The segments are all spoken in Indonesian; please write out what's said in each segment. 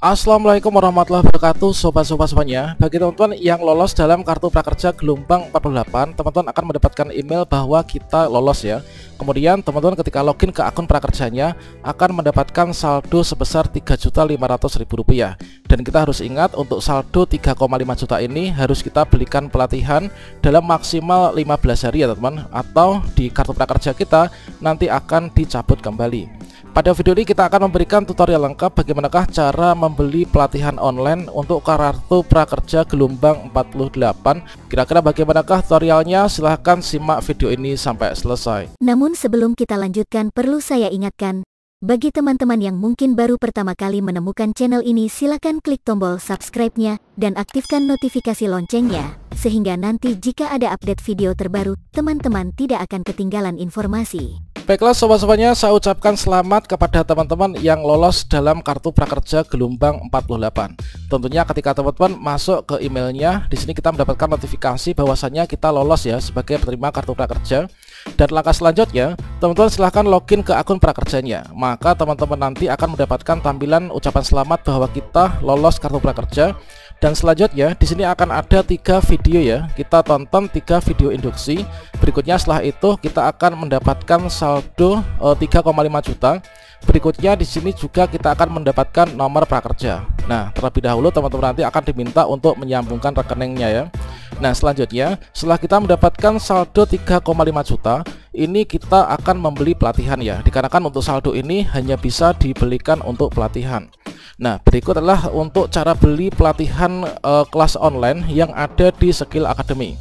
Assalamualaikum warahmatullahi wabarakatuh Sobat-sobat semuanya. Bagi teman-teman yang lolos dalam kartu prakerja gelombang 48 Teman-teman akan mendapatkan email bahwa kita lolos ya. Kemudian teman-teman ketika login ke akun prakerjanya Akan mendapatkan saldo sebesar Rp3.500.000 Dan kita harus ingat untuk saldo 3,5 juta ini Harus kita belikan pelatihan dalam maksimal 15 hari ya teman-teman. Atau di kartu prakerja kita nanti akan dicabut kembali pada video ini kita akan memberikan tutorial lengkap bagaimanakah cara membeli pelatihan online untuk kartu prakerja gelombang 48 Kira-kira bagaimanakah tutorialnya? Silahkan simak video ini sampai selesai. Namun sebelum kita lanjutkan perlu saya ingatkan bagi teman-teman yang mungkin baru pertama kali menemukan channel ini silakan klik tombol subscribe-nya dan aktifkan notifikasi loncengnya, sehingga nanti jika ada update video terbaru, teman-teman tidak akan ketinggalan informasi. Baiklah sobat-sobatnya saya ucapkan selamat kepada teman-teman yang lolos dalam kartu prakerja gelombang 48. Tentunya ketika teman-teman masuk ke emailnya, di sini kita mendapatkan notifikasi bahwasannya kita lolos ya sebagai penerima kartu prakerja. Dan langkah selanjutnya, teman-teman silahkan login ke akun prakerjanya. Maka teman-teman nanti akan mendapatkan tampilan ucapan selamat bahwa kita lolos kartu prakerja dan selanjutnya di sini akan ada tiga video ya. Kita tonton tiga video induksi. Berikutnya setelah itu kita akan mendapatkan saldo e, eh, 3,5 juta. Berikutnya di sini juga kita akan mendapatkan nomor prakerja. Nah, terlebih dahulu teman-teman nanti akan diminta untuk menyambungkan rekeningnya ya. Nah, selanjutnya setelah kita mendapatkan saldo 3,5 juta, ini kita akan membeli pelatihan ya. Dikarenakan untuk saldo ini hanya bisa dibelikan untuk pelatihan. Nah, berikut adalah untuk cara beli pelatihan uh, kelas online yang ada di Skill Academy.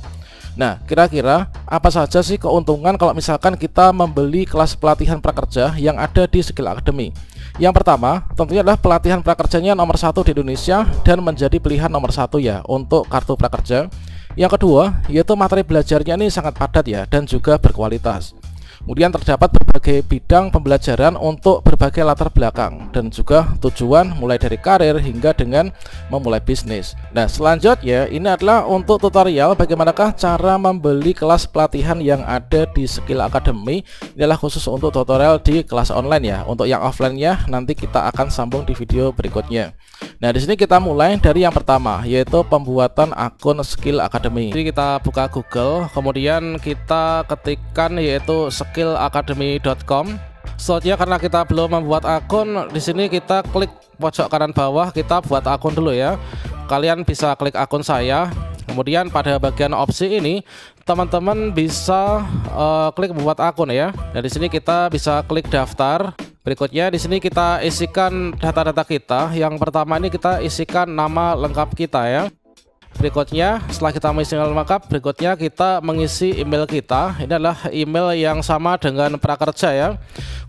Nah, kira-kira apa saja sih keuntungan kalau misalkan kita membeli kelas pelatihan prakerja yang ada di Skill Academy? Yang pertama, tentunya adalah pelatihan prakerjanya nomor satu di Indonesia dan menjadi pilihan nomor satu ya untuk kartu prakerja. Yang kedua, yaitu materi belajarnya ini sangat padat ya dan juga berkualitas. Kemudian terdapat berbagai bidang pembelajaran untuk berbagai latar belakang dan juga tujuan mulai dari karir hingga dengan memulai bisnis. Nah, selanjutnya ini adalah untuk tutorial bagaimanakah cara membeli kelas pelatihan yang ada di Skill Academy. Adalah khusus untuk tutorial di kelas online ya. Untuk yang offline-nya nanti kita akan sambung di video berikutnya. Nah, di sini kita mulai dari yang pertama yaitu pembuatan akun Skill Academy. Jadi kita buka Google, kemudian kita ketikkan yaitu skill skillacademy.com. Selanjutnya karena kita belum membuat akun, di sini kita klik pojok kanan bawah, kita buat akun dulu ya. Kalian bisa klik akun saya. Kemudian pada bagian opsi ini, teman-teman bisa uh, klik membuat akun ya. Dan di sini kita bisa klik daftar. Berikutnya di sini kita isikan data-data kita. Yang pertama ini kita isikan nama lengkap kita ya. Berikutnya setelah kita mengisi email lengkap Berikutnya kita mengisi email kita. Ini adalah email yang sama dengan prakerja ya.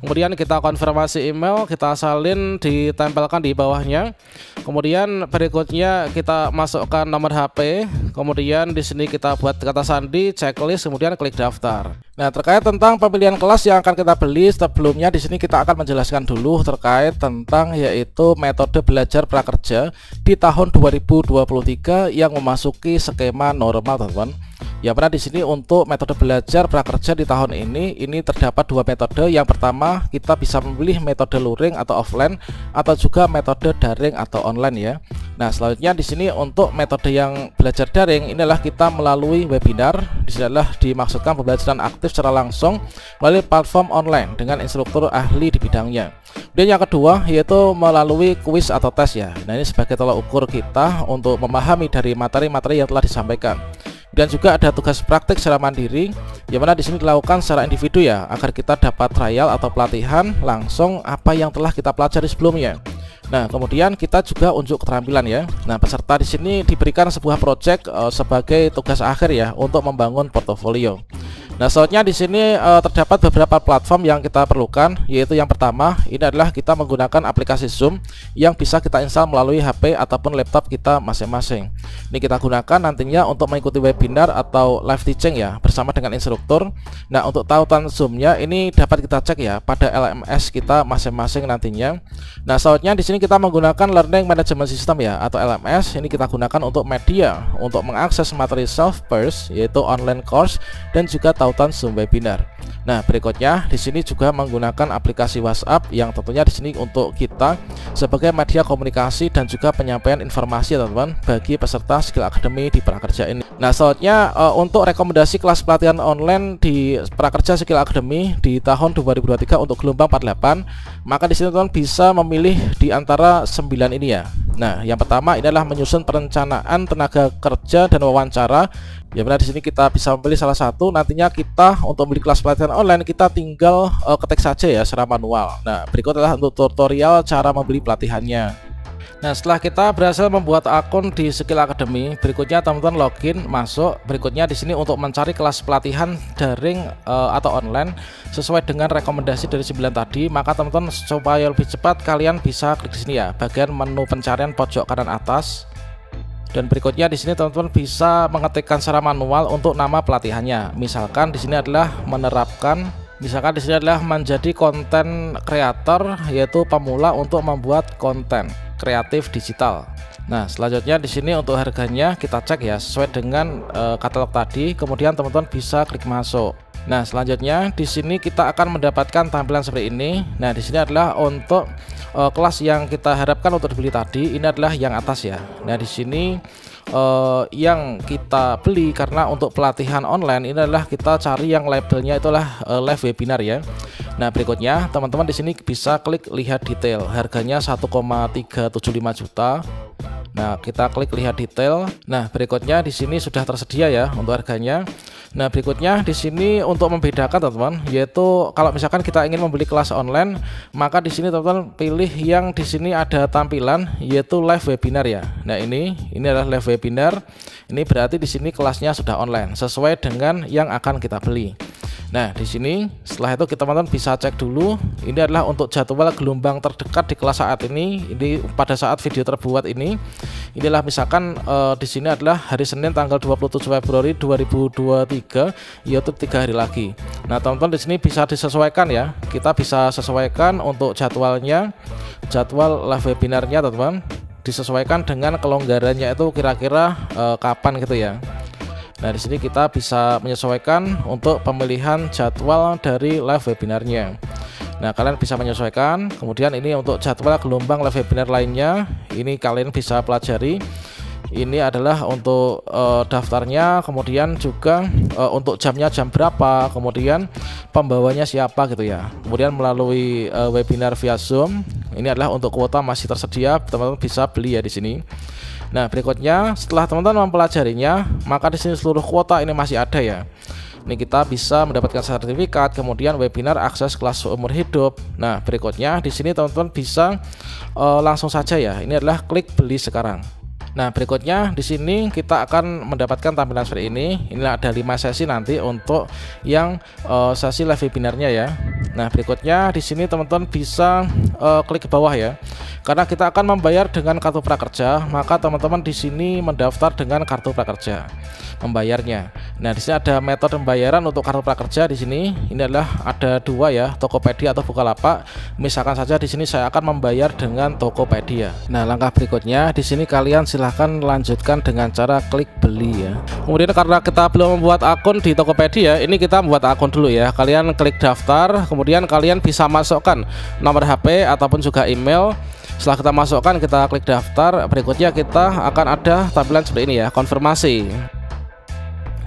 Kemudian kita konfirmasi email Kita salin ditempelkan di bawahnya. Kemudian berikutnya kita masukkan nomor HP Kemudian di sini kita buat kata sandi Checklist kemudian klik daftar. Nah, terkait tentang pemilihan kelas yang akan kita beli sebelumnya di sini kita akan menjelaskan dulu terkait tentang yaitu metode belajar prakerja di tahun 2023 yang memasuki skema normal, teman-teman. Ya pernah di sini untuk metode belajar prakerja di tahun ini ini terdapat dua metode. Yang pertama kita bisa memilih metode luring atau offline atau juga metode daring atau online ya. Nah selanjutnya di sini untuk metode yang belajar daring inilah kita melalui webinar. Di sini adalah dimaksudkan pembelajaran aktif secara langsung melalui platform online dengan instruktur ahli di bidangnya. Dan yang kedua yaitu melalui kuis atau tes ya. Nah ini sebagai tolak ukur kita untuk memahami dari materi-materi yang telah disampaikan dan juga ada tugas praktik secara mandiri yang mana di sini dilakukan secara individu ya agar kita dapat trial atau pelatihan langsung apa yang telah kita pelajari sebelumnya. Nah, kemudian kita juga unjuk keterampilan ya. Nah, peserta di sini diberikan sebuah project uh, sebagai tugas akhir ya untuk membangun portofolio. Nah, selanjutnya di sini uh, terdapat beberapa platform yang kita perlukan, yaitu yang pertama ini adalah kita menggunakan aplikasi Zoom yang bisa kita install melalui HP ataupun laptop kita masing-masing. Ini kita gunakan nantinya untuk mengikuti webinar atau live teaching ya bersama dengan instruktur. Nah, untuk tautan Zoom-nya ini dapat kita cek ya pada LMS kita masing-masing nantinya. Nah, selanjutnya di sini kita menggunakan Learning Management System ya atau LMS. Ini kita gunakan untuk media untuk mengakses materi self-purse yaitu online course dan juga tautan tautan Zoom webinar. Nah, berikutnya di sini juga menggunakan aplikasi WhatsApp yang tentunya di sini untuk kita sebagai media komunikasi dan juga penyampaian informasi teman-teman bagi peserta skill academy di prakerja ini. Nah, selanjutnya uh, untuk rekomendasi kelas pelatihan online di prakerja skill academy di tahun 2023 untuk gelombang 48, maka di sini teman-teman bisa memilih di antara 9 ini ya. Nah, yang pertama adalah menyusun perencanaan tenaga kerja dan wawancara Ya benar di sini kita bisa memilih salah satu. Nantinya kita untuk membeli kelas pelatihan online kita tinggal uh, ketik saja ya secara manual. Nah berikut adalah untuk tutorial cara membeli pelatihannya. Nah setelah kita berhasil membuat akun di Skill Academy, berikutnya teman-teman login masuk. Berikutnya di sini untuk mencari kelas pelatihan daring uh, atau online sesuai dengan rekomendasi dari 9 tadi, maka teman-teman supaya lebih cepat kalian bisa klik di sini ya, bagian menu pencarian pojok kanan atas dan berikutnya di sini teman-teman bisa mengetikkan secara manual untuk nama pelatihannya. Misalkan di sini adalah menerapkan misalkan di sini adalah menjadi konten kreator yaitu pemula untuk membuat konten kreatif digital. Nah, selanjutnya di sini untuk harganya kita cek ya sesuai dengan e, katalog tadi. Kemudian teman-teman bisa klik masuk. Nah, selanjutnya di sini kita akan mendapatkan tampilan seperti ini. Nah, di sini adalah untuk uh, kelas yang kita harapkan untuk dibeli tadi ini adalah yang atas ya. Nah, di sini uh, yang kita beli karena untuk pelatihan online ini adalah kita cari yang labelnya itulah uh, live webinar ya. Nah, berikutnya teman-teman di sini bisa klik lihat detail. Harganya 1,375 juta. Nah, kita klik lihat detail. Nah, berikutnya di sini sudah tersedia ya untuk harganya. Nah, berikutnya di sini untuk membedakan teman-teman, yaitu kalau misalkan kita ingin membeli kelas online, maka di sini teman-teman pilih yang di sini ada tampilan yaitu live webinar ya. Nah, ini ini adalah live webinar. Ini berarti di sini kelasnya sudah online sesuai dengan yang akan kita beli. Nah, di sini setelah itu kita teman-teman bisa cek dulu. Ini adalah untuk jadwal gelombang terdekat di kelas saat ini. Ini pada saat video terbuat ini. Inilah misalkan uh, di sini adalah hari Senin tanggal 27 Februari 2023, yaitu tiga hari lagi. Nah, teman-teman di sini bisa disesuaikan ya. Kita bisa sesuaikan untuk jadwalnya, jadwal live webinarnya, teman-teman disesuaikan dengan kelonggarannya itu kira-kira uh, kapan gitu ya. Nah, di sini kita bisa menyesuaikan untuk pemilihan jadwal dari live webinarnya. Nah, kalian bisa menyesuaikan. Kemudian ini untuk jadwal gelombang live webinar lainnya, ini kalian bisa pelajari. Ini adalah untuk uh, daftarnya, kemudian juga uh, untuk jamnya jam berapa, kemudian pembawanya siapa gitu ya. Kemudian melalui uh, webinar via Zoom, ini adalah untuk kuota masih tersedia, teman-teman bisa beli ya di sini. Nah, berikutnya setelah teman-teman mempelajarinya, maka di sini seluruh kuota ini masih ada ya. Ini kita bisa mendapatkan sertifikat, kemudian webinar akses kelas umur hidup. Nah, berikutnya di sini teman-teman bisa uh, langsung saja ya. Ini adalah klik beli sekarang. Nah, berikutnya di sini kita akan mendapatkan tampilan seperti ini. Ini ada 5 sesi nanti untuk yang uh, sesi live webinarnya ya. Nah, berikutnya di sini teman-teman bisa uh, klik ke bawah ya. Karena kita akan membayar dengan kartu prakerja, maka teman-teman di sini mendaftar dengan kartu prakerja membayarnya. Nah, di sini ada metode pembayaran untuk kartu prakerja di sini. Ini adalah ada dua ya, Tokopedia atau Bukalapak. Misalkan saja di sini saya akan membayar dengan Tokopedia. Nah, langkah berikutnya di sini kalian silahkan lanjutkan dengan cara klik beli ya. Kemudian karena kita belum membuat akun di Tokopedia, ini kita membuat akun dulu ya. Kalian klik daftar, kemudian kalian bisa masukkan nomor HP ataupun juga email setelah kita masukkan kita klik daftar berikutnya kita akan ada tampilan seperti ini ya konfirmasi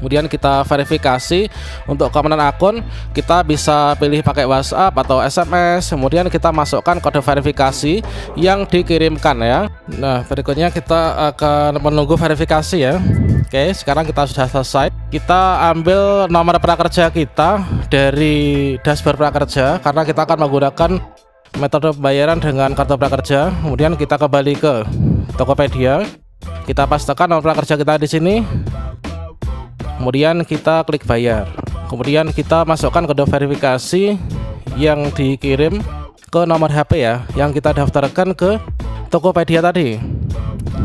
kemudian kita verifikasi untuk keamanan akun kita bisa pilih pakai WhatsApp atau SMS kemudian kita masukkan kode verifikasi yang dikirimkan ya. Nah berikutnya kita akan menunggu verifikasi ya. Oke sekarang kita sudah selesai. Kita ambil nomor prakerja kita dari dashboard prakerja karena kita akan menggunakan metode pembayaran dengan kartu prakerja. Kemudian kita kembali ke Tokopedia. Kita pastikan nomor prakerja kita di sini kemudian kita klik bayar. Kemudian kita masukkan kode verifikasi yang dikirim ke nomor HP ya yang kita daftarkan ke Tokopedia tadi.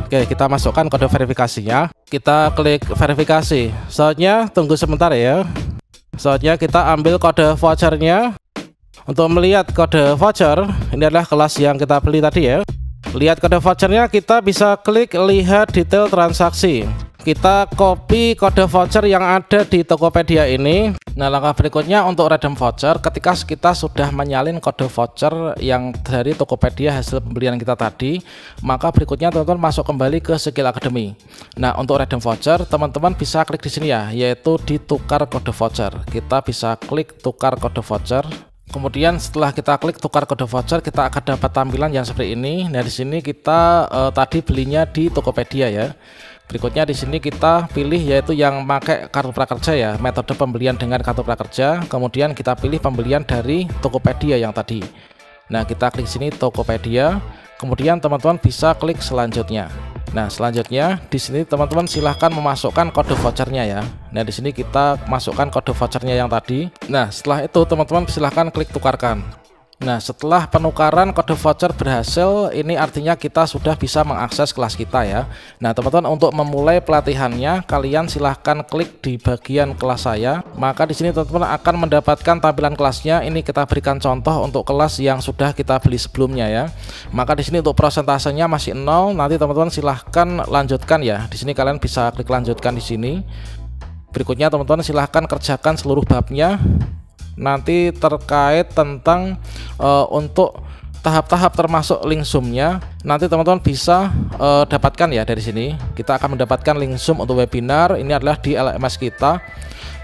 Oke kita masukkan kode verifikasinya kita klik verifikasi. Soalnya tunggu sebentar ya. Soalnya kita ambil kode vouchernya. Untuk melihat kode voucher Ini adalah kelas yang kita beli tadi ya. Lihat kode vouchernya kita bisa klik lihat detail transaksi kita copy kode voucher yang ada di Tokopedia ini Nah langkah berikutnya untuk redeem voucher ketika kita sudah menyalin kode voucher yang dari Tokopedia hasil pembelian kita tadi maka berikutnya teman-teman masuk kembali ke Skill Academy Nah untuk redeem voucher teman-teman bisa klik di sini ya yaitu di tukar kode voucher kita bisa klik tukar kode voucher Kemudian setelah kita klik tukar kode voucher, kita akan dapat tampilan yang seperti ini. Nah, di sini kita uh, tadi belinya di Tokopedia ya. Berikutnya di sini kita pilih yaitu yang pakai kartu prakerja ya, metode pembelian dengan kartu prakerja. Kemudian kita pilih pembelian dari Tokopedia yang tadi. Nah, kita klik sini Tokopedia. Kemudian teman-teman bisa klik selanjutnya. Nah, selanjutnya di sini teman-teman silahkan memasukkan kode vouchernya ya. Nah, di sini kita masukkan kode vouchernya yang tadi. Nah, setelah itu teman-teman silahkan klik tukarkan. Nah setelah penukaran kode voucher berhasil. Ini artinya kita sudah bisa mengakses kelas kita ya. Nah teman-teman untuk memulai pelatihannya kalian silahkan klik di bagian kelas saya. Maka di sini teman-teman akan mendapatkan tampilan kelasnya. Ini kita berikan contoh untuk kelas yang sudah kita beli sebelumnya ya. Maka di sini untuk prosentasenya masih nol. Nanti teman-teman silahkan lanjutkan ya. Di sini kalian bisa klik lanjutkan di sini. Berikutnya teman-teman silahkan kerjakan seluruh babnya nanti terkait tentang uh, untuk tahap-tahap termasuk link zoomnya nanti teman-teman bisa uh, dapatkan ya dari sini. Kita akan mendapatkan link zoom untuk webinar. Ini adalah di LMS kita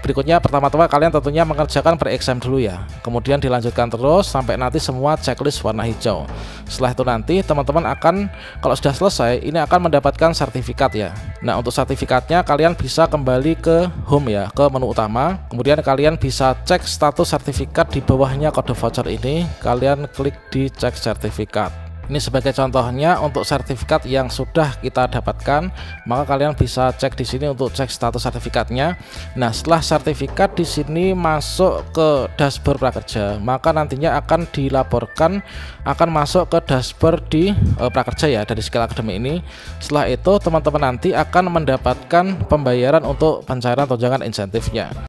Berikutnya pertama-tama kalian tentunya mengerjakan pre-exam dulu ya. Kemudian dilanjutkan terus sampai nanti semua checklist warna hijau. Setelah itu nanti teman-teman akan kalau sudah selesai ini akan mendapatkan sertifikat ya. Nah untuk sertifikatnya kalian bisa kembali ke home ya ke menu utama. Kemudian kalian bisa cek status sertifikat di bawahnya kode voucher ini. Kalian klik di cek sertifikat ini sebagai contohnya untuk sertifikat yang sudah kita dapatkan, maka kalian bisa cek di sini untuk cek status sertifikatnya. Nah, setelah sertifikat di sini masuk ke dashboard prakerja, maka nantinya akan dilaporkan akan masuk ke dashboard di uh, prakerja ya dari Skill Academy ini. Setelah itu teman-teman nanti akan mendapatkan pembayaran untuk pencairan tunjangan insentifnya.